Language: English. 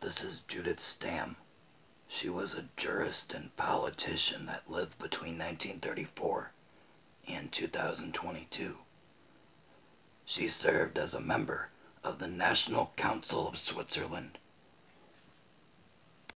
This is Judith Stamm. She was a jurist and politician that lived between 1934 and 2022. She served as a member of the National Council of Switzerland